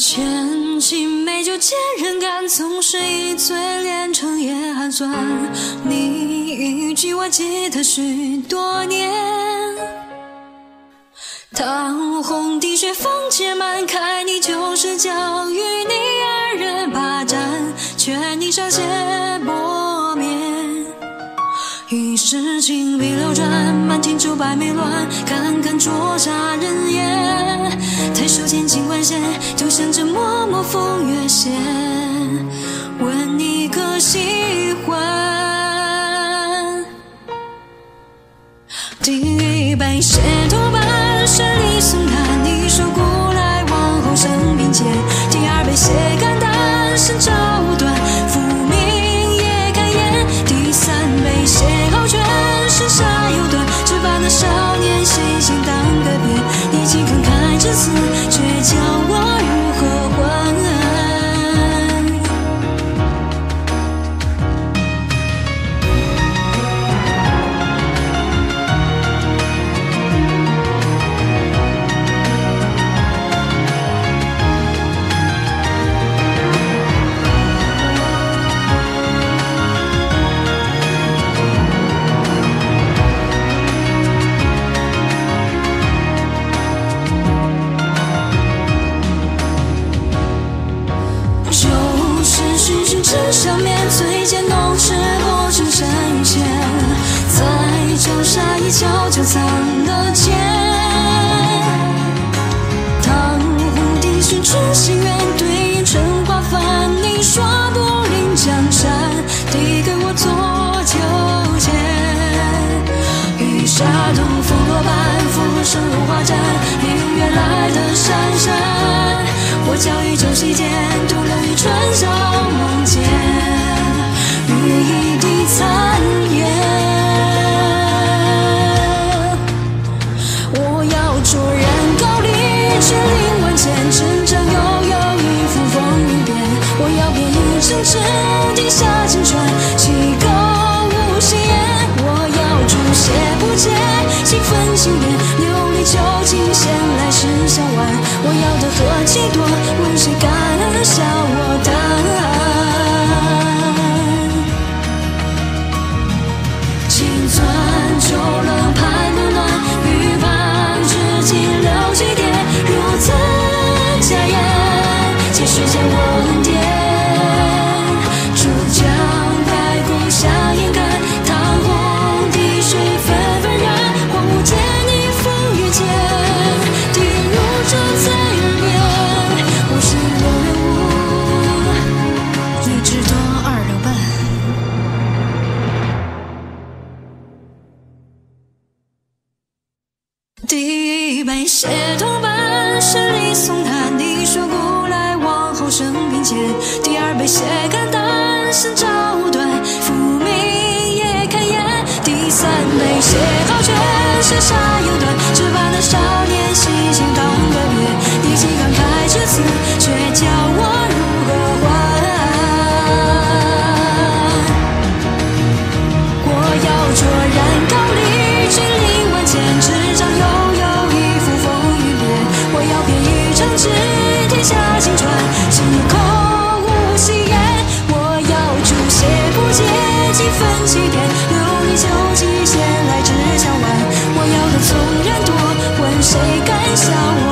千金美酒千人干，从水一醉连成夜寒酸。你一句我记得许多年。当红滴血风结满，开你就是教育你二人霸占，劝你少些薄面。一世情笔流转，满庭酒百媚乱，看看灼杀人烟。抬手间线，就像这脉脉风月线。问你可喜欢？第一杯血头半，十里送炭，你说古来往后生并肩。第二杯血肝胆，身照断，复明夜开颜。第三杯血傲卷，身杀又断，只把那少年心性当个别。你竟慷慨至此，最见浓赤裸成深浅，在桥下一悄悄藏了剑。当红滴血出心愿，对饮春花饭，你说不临江山，递给我做酒剑。雨沙东风落瓣，浮生如花盏，明月来得姗姗。我教一酒席间，一滴残烟。我要卓然高丽，君临万千，执掌悠悠一幅风云变。我要变一城池，地下金川，几个无心言。我要诛邪不解，几分情变，琉璃酒尽，闲来世相挽。我要的何其多，问谁敢笑皆世间问点。珠江白骨相映看，唐红滴水纷纷染，荒芜间你风雨间，滴入这在耳边，物是人物，一枝多二两半。第一杯血头半，十里送炭，你说古来王后间。第二杯血肝胆，身照断，浮名也开颜。第三杯血豪卷，身杀又断，只把那少几分欺骗，琉璃酒几闲来只相挽。我要的纵然多，问谁敢笑我